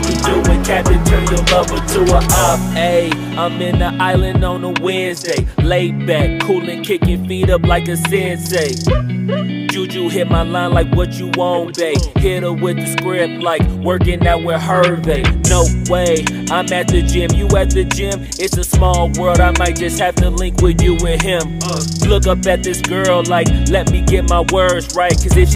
Do you do when Captain turn your lover to a op? Ayy, I'm in the island on a Wednesday. Laid back, coolin', kicking feet up like a sensei. Juju hit my line like what you want, babe. Hit her with the script like working out with Hervey. No way, I'm at the gym, you at the gym. It's a small world, I might just have to link with you and him. Uh. Look up at this girl like, let me get my words right, cause if